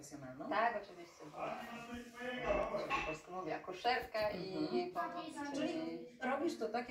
profesjonalną? Tak, oczywiście. Po polsku mówię akuszerka i mhm. pomoc, Czyli robisz to tak,